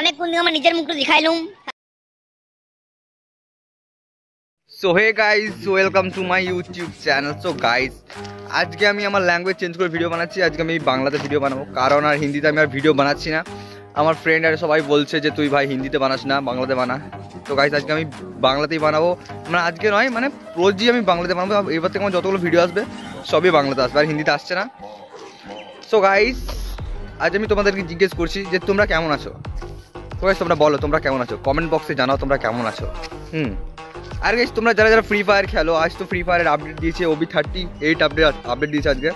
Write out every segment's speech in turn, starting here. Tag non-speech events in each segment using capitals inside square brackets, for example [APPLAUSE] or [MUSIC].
অনেকক্ষণ দিন আমার নিজের মুখটা দেখাইলুম so hey guys welcome to my YouTube channel so guys আজকে আমি আমার ল্যাঙ্গুয়েজ চেঞ্জ করে ভিডিও বানাচ্ছি। আজকে আমি বাংলাতে ভিডিও বানাবো। কারণ আর হিন্দিতে আমি আর ভিডিও বানাচ্ছি না। আমার ফ্রেন্ড আর সবাই বলছে যে, তুই ভাই হিন্দিতে বানাস না, বাংলাতে বানা। তো গাইস আজকে আমি বাংলাতেই বানাবো। মানে আজকে নয় মানে রোজই আমি বাংলাতে বানাবো, এবার থেকে আমার যতগুলো ভিডিও আসবে, সবই বাংলাতে আসবে, আর হিন্দিতে আসছে না। সো গাইস আজ আমি তোমাদেরকে জিজ্ঞেস করছি যে, তোমরা কেমন আছো? তো guys, তোমরা বলো তোমরা কেমন আছো? কমেন্ট বক্সে জানাও তোমরা কেমন আছো। হুম। আর গাইস তোমরা যারা যারা ফ্রি ফায়ার খেলো আজ তো ফ্রি ফায়ারের আপডেট দিয়েছে OB thirty eight update update দিয়েছে আজকে।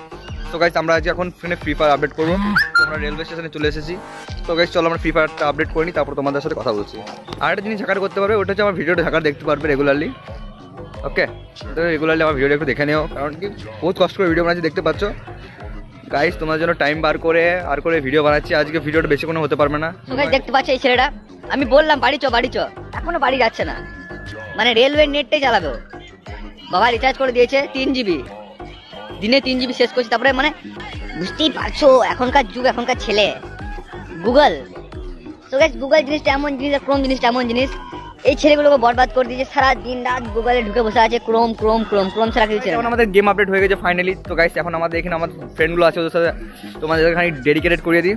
তো গাইস আমরা আজকে এখন ফোনে ফ্রি ফায়ার আপডেট করব। তোমরা রেলওয়ে স্টেশনে চলে এসেছি। তো গাইস চলো আমরা ফ্রি ফায়ারটা আপডেট করে নিই তারপর তোমাদের সাথে কথা বলছি। আর একটা জিনিস ঝাঁকার করতে পারবে ওটা হচ্ছে আমার ভিডিওটা ঝাঁকার দেখতে পারবে রেগুলারলি ওকে তো রেগুলারলি আমার ভিডিওটা একটু দেখে নিও কারণ কি বহুত কষ্ট করে ভিডিও বানাচ্ছি দেখতে পাচ্ছ? গাইস তোমার জন্য টাইম বার করে আর করে ভিডিও বানাচ্ছি। আজকে ভিডিওটা বেশি কোনো হতে পারবে না। দেখতে পাচ্ছ এই ছেলেটা? আমি বললাম, বাড়ি চ বাড়ি চ এখনও বাড়ি যাচ্ছে না। মানে রেলওয়ে নেটটাই চালাবে বাবা রিচার্জ করে দিয়েছে তিন জিবি দিনে তিন জিবি শেষ করছি। তারপরে মানে বুঝতেই পারছ, এখনকার যুগ, এখনকার ছেলে। গুগল তো গাইস গুগল জিনিসটা এমন জিনিস আর ক্রোম জিনিসটা এমন জিনিস। এই ছেলেগুলোকে বরবাদ করে দিয়েছে সারা দিন রাত গুগলে ঢুকে বসে আছে ক্রোম ক্রোম ক্রোম ক্রোম ছাড়া কিছু এখন আমাদের গেম আপডেট হয়ে গেছে ফাইনালি তো গাইস এখন আমাদের এখানে আমার ফ্রেন্ডগুলো আছে ওদের সাথে তোমাদের এখানে ডেডিকেটেড করিয়ে দিই।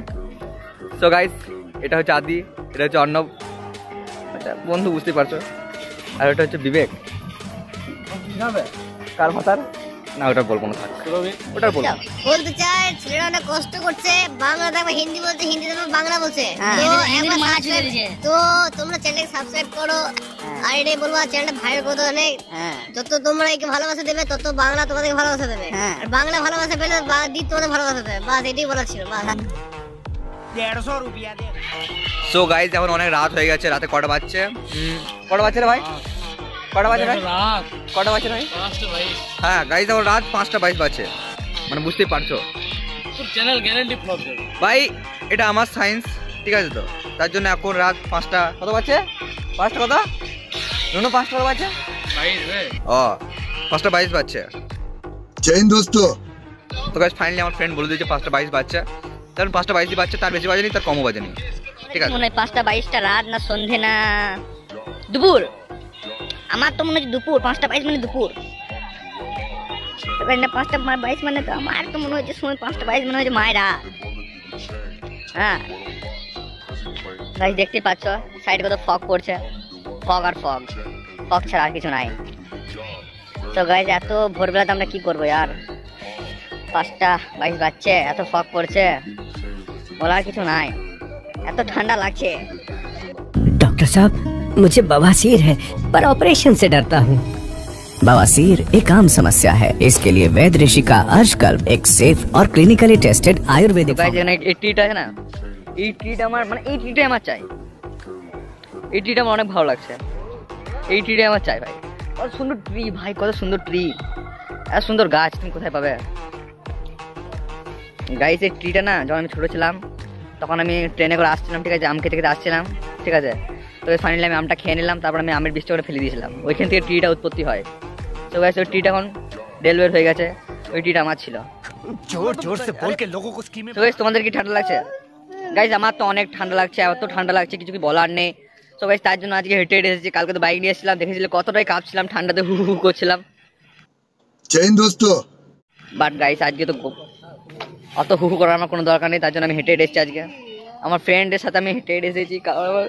সো গাইস এটা হচ্ছে আদি এটা হচ্ছে অর্ণব। আচ্ছা বন্ধু বুঝতে পারছ। আর এটা হচ্ছে বিবেক। কার ভাতার না ওটা বলব না ওটা বলব বলতে চাই ছেলেরা অনেক কষ্ট করছে বাংলা দেখবে হিন্দি বলছে হিন্দি দেখবে বাংলা বলছে। হ্যাঁ। তো তোমরা চ্যানেলকে সাবস্ক্রাইব করো। আর এটাই বলব চ্যানেলটা ভাইরাল করতে অনেক। হ্যাঁ। যত তোমরা একে ভালোবাসা দেবে তত বাংলা তোমাদেরকে ভালোবাসা দেবে। হ্যাঁ। আর বাংলা ভালোবাসা পেলে বা- দি তোমাদের ভালোবাসা দেবে। বাস এটাই বলার ছিল বাস। সো গাইজ এখন অনেক রাত হয়ে গেছে রাতে কটা বাজছে? কটা বাজছে রে ভাই? কটা বাজে ভাই? কটা বাজে ভাই? হ্যাঁ গাইজ তখন রাত পাঁচটা বাইশ বাজে মানে বুঝতেই পারছ। চ্যানেল গ্যারান্টি ফ্লপ ভাই এটা আমার সায়েন্স ঠিক আছে তো? তার জন্য এখন রাত পাঁচটা কত বাজে পাঁচটা কত? নুনু পাঁচটা কত বাজে ও পাঁচটা বাইশ বাজছে। জৈন দোস্ত। তো গাছ ফাইনালি আমার ফ্রেন্ড বলে দিয়েছে পাঁচটা বাইশ বাজছে। কারণ পাঁচটা বাইশই বাজছে তার বেশি বাজেনি তার কমও বাজেনি। ঠিক আছে? মনে পাঁচটা বাইশটা রাত না সন্ধে না। দুপুর। আমার তো মনে হচ্ছে দুপুর, পাঁচটা বাইশ মানে দুপুর। না পাঁচটা বাইশ মানে তো আমার তো মনে হচ্ছে সময় পাঁচটা বাইশ মানে হচ্ছে মায়েরা। হ্যাঁ। দেখতে পাচ্ছ সাইড কত ফক করছে ফগ আর ফগ ফগ ছাড়া আর কিছু নাই। তো গাইজ এত ভোরবেলাতে আমরা কি করব আর পাঁচটা বাইশ বাজছে, এত ফক করছে বলার কিছু নাই। এত ঠান্ডা লাগছে। ডক্টর সাহেব मुझे बवासीर है पर ऑपरेशन से डरता हूँ बवासीर एक आम समस्या है इसके लिए वैद ऋषि का अर्शकल्प एक सेफ और क्लिनिकली टेस्टेड आयुर्वेदिक গাইজ এখানে এই ট্রিটা আছে না এই ট্রিটা আমার মানে এই ট্রিটাই আমার চাই এই ট্রিটা আমার অনেক ভালো লাগছে এই ট্রিটাই আমার চাই ভাই কত সুন্দর ট্রি ভাই কত সুন্দর ট্রি এত সুন্দর গাছ তুমি কোথায় পাবে গাইস এই ট্রিটা না যখন আমি ছোটো ছিলাম তখন আমি ট্রেনে করে আসছিলাম ঠিক আছে আম খেতে খেতে আসছিলাম ঠিক আছে তবে ফাইনালি আমি আমটা খেয়ে নিলাম তারপর আমি আমের বৃষ্টি করে ফেলে দিয়েছিলাম। ওইখান থেকে ট্রিটা উৎপত্তি হয়। তো গাছ ওই ট্রিটা এখন ডেলওয়ের হয়ে গেছে। ওই ট্রিটা আমার ছিল। তো গাছ তোমাদের কি ঠান্ডা লাগছে? গাইজ আমার তো অনেক ঠান্ডা লাগছে এত ঠান্ডা লাগছে কিছু কি বলার নেই। তো গাইজ তার জন্য আজকে হেঁটে হেঁটে এসেছি কালকে তো বাইক নিয়ে এসেছিলাম দেখেছিলে কতটাই কাঁপছিলাম ঠান্ডাতে হু হু করছিলাম। বাট গাইস আজকে তো অত হু হু করার আমার কোনো দরকার নেই তার জন্য আমি হেঁটে হেঁটে এসেছি আজকে। আমার ফ্রেন্ডের সাথে আমি হেঁটে হেঁটে এসেছি, কারণ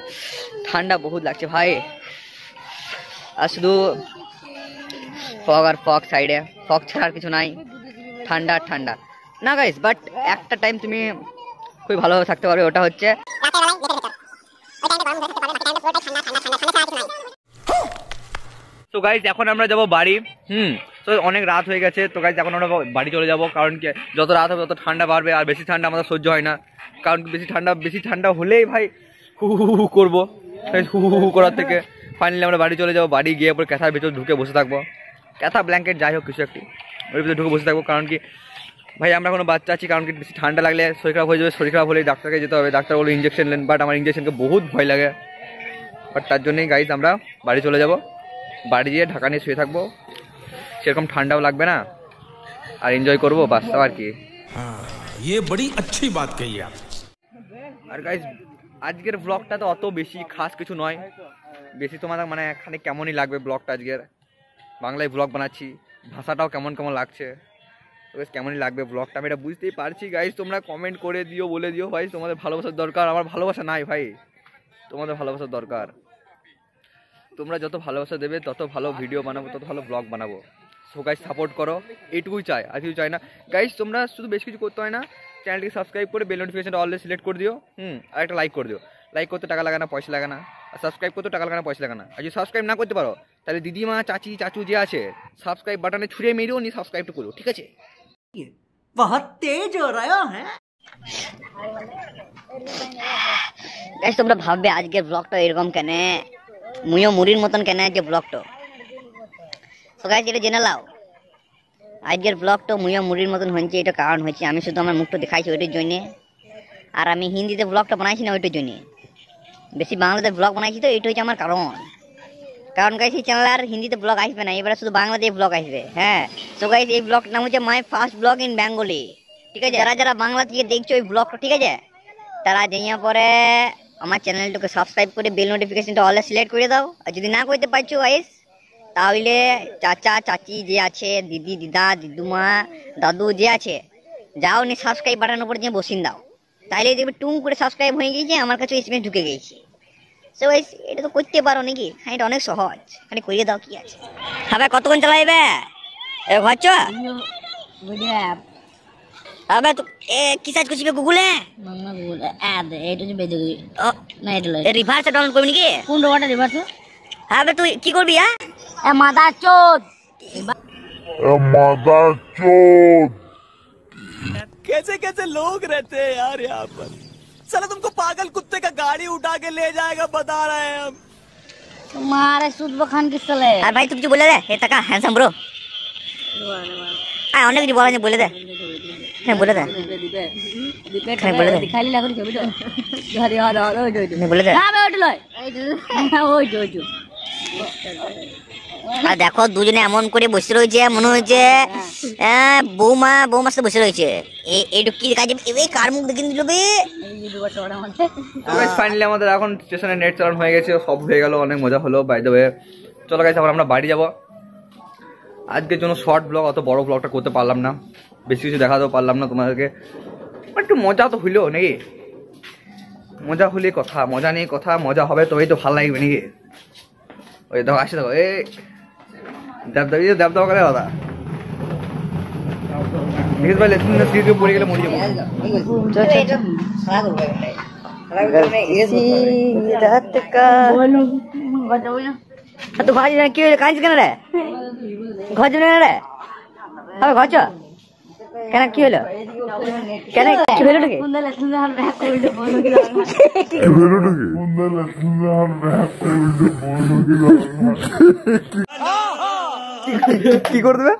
ঠান্ডা বহুত লাগছে ভাই। আর শুধু ফগ আর ফগ সাইডে ফগ ছাড়া আর কিছু নাই, ঠান্ডা ঠান্ডা। না গাইস বাট একটা টাইম তুমি খুবই ভালোভাবে থাকতে পারবে, ওটা হচ্ছে তো গাইজ এখন আমরা যাব বাড়ি, হুম, তো অনেক রাত হয়ে গেছে, তো গাইজ এখন আমরা বাড়ি চলে যাব, কারণ কি, যত রাত হবে তত ঠান্ডা বাড়বে, আর বেশি ঠান্ডা আমাদের সহ্য হয় না। কারণ কি বেশি ঠান্ডা বেশি ঠান্ডা হলেই ভাই হু হু হু করবো তাই হু হু হু করার থেকে ফাইনালি আমরা বাড়ি চলে যাবো বাড়ি গিয়ে পরে ক্যাথার ভিতর ঢুকে বসে থাকবো ক্যাথা ব্ল্যাঙ্কেট যাই হোক কিছু একটি ওর ভিতরে ঢুকে বসে থাকবো কারণ কি ভাই আমরা কোনো বাচ্চা আছি কারণ কি বেশি ঠান্ডা লাগলে শরীর খারাপ হয়ে যাবে শরীর খারাপ হলে ডাক্তারকে যেতে হবে ডাক্তার বলে ইঞ্জেকশন নেন বাট আমার ইঞ্জেকশনকে বহুত ভয় লাগে বাট তার জন্যই গাইজ আমরা বাড়ি চলে যাব বাড়ি গিয়ে ঢাকা নিয়ে শুয়ে থাকবো সেরকম ঠান্ডাও লাগবে না আর এনজয় করবো বাস্তব আর কি ये बड़ी अच्छी बात कही आप আর গাইজ আজকের ব্লগটা তো অত বেশি খাস কিছু নয়। বেশি তোমার মানে এখানে কেমনই লাগবে ব্লগটা আজকের? বাংলায় ব্লগ বানাচ্ছি, ভাষাটাও কেমন কেমন লাগছে? তো বেশ কেমনই লাগবে ব্লগটা আমি এটা বুঝতেই পারছি গাইজ তোমরা কমেন্ট করে দিও, বলে দিও ভাই, তোমাদের ভালোবাসার দরকার। আমার ভালোবাসা নাই ভাই, তোমাদের ভালোবাসার দরকার। তোমরা যত ভালোবাসা দেবে, তত ভালো ভিডিও বানাবো, তত ভালো ব্লগ বানাবো। সো গাইজ সাপোর্ট করো, এইটুকুই চাই, আর কিছু চাই না। গাইজ তোমরা শুধু বেশ কিছু করতে হয় না চ্যানেলটিকে সাবস্ক্রাইব করে বেল নোটিফিকেশনটা অলরেডি সিলেক্ট করে দিও হুম আর একটা লাইক করে দিও। লাইক করতে টাকা লাগে না পয়সা লাগে না। আর সাবস্ক্রাইব করতে টাকা লাগে না পয়সা লাগে না। আর যদি সাবস্ক্রাইব না করতে পারো তাহলে দিদিমা চাচি চাচু যে আছে সাবস্ক্রাইব বাটনে ছুঁড়ে মেরেও নি সাবস্ক্রাইবটা করো ঠিক আছে? গাইস তোমরা ভাববে আজকের ব্লগটা এরকম কেন? মুইও মুড়ির মতন কেন যে ব্লগটা তো গাইস এটা জেনে লাও আজকের ব্লগটা মুইও মুড়ির মতন হয়েছে, এটা কারণ হয়েছে। আমি শুধু আমার মুখটা দেখাইছি ওইটার জন্যে। আর আমি হিন্দিতে ব্লগটা বানাইছি না ওইটার জন্যে। বেশি বাংলাতে ব্লগ বানাইছি তো এইটা হচ্ছে আমার কারণ। কারণ গাইস চ্যানেল আর হিন্দিতে ব্লগ আসবে না, এবারে শুধু বাংলাতে ব্লগ আসবে হ্যাঁ। তো গাইস এই ব্লগটার নাম হচ্ছে my first blog in Bengali ঠিক আছে? যারা যারা বাংলা থেকে দেখছ ওই ব্লগটা ঠিক আছে? তারা যাইয়া পরে আমার চ্যানেলটাকে সাবস্ক্রাইব করে বেল নোটিফিকেশনটা অলে সিলেক্ট করে দাও। আর যদি না করতে পারছ গাইস তাহলে চাচা চাচি যে আছে দিদি দিদা দিদুমা দাদু যে আছে যাও নি সাবস্ক্রাইব বাটনের উপর দিয়ে বসিন দাও। তাহলে দেখবে টুং করে সাবস্ক্রাইব হয়ে গিয়েছে আমার কাছে এসএমএস ঢুকে গেছে সো এটা তো করতে পারো নাকি? হ্যাঁ এটা অনেক সহজ। খালি করিয়ে দাও কি আছে। হবে কতক্ষণ চালাইবে? এ ঘর চ? হবে তো এ কি করছিস গুগলে? রিভার্স ডাউনলোড করবি নাকি? কোন রোবটটা রিভার্স হ্যাঁ তুই কি করবি হ্যাঁ? ए मादा चोद। ए मादा चोद। कैसे कैसे लोग रहते हैं यार यहाँ पर? चलो तुमको पागल कुत्ते का गाड़ी उठा के ले जाएगा बता रहे हैं हम। तुम्हारे सूद बखान किस चले है भाई तुम जो बोले थे हे तका हैंडसम ब्रो आ ऑनलाइन जो बोला ने बोले थे। नहीं बोले थे। नहीं बोले थे। दिखाई लागो छवि तो। हरे हरे हरे जो नहीं बोले थे। हाँ बैठ लो। [LAUGHS] ओ जो जो। আর দেখো দুজনে এমন করে বসে রয়েছে, মনে হচ্ছে হ্যাঁ বৌমা, বৌমার সাথে বসে রয়েছে। ফাইনালি আমাদের এখন নেট হয়ে গেছে, সব হয়ে অনেক মজা হলো চলো আমরা বাড়ি জন্য শর্ট ব্লগ অত বড় করতে পারলাম না। বেশি কিছু দেখাতেও পারলাম না তোমাদেরকে। একটু মজা তো নাকি? মজা হলে কথা, মজা নেই কথা, মজা হবে, তবেই তো ভালো লাগবে, নাকি? ওই দেখো আসে দেখো, এই। দেব দেবী দেব দেওয়া করে দাদা দেখিস ভাই লেসিন সিটে পড়ে গেলে মরে যাব রাত का তো ঘর যাবে কি হইল কাঁদছিস কেন রে ঘর যাবে না রে হবে ঘর চ কেন কি হলো কেন কি হলো নাকি কি করে দেবে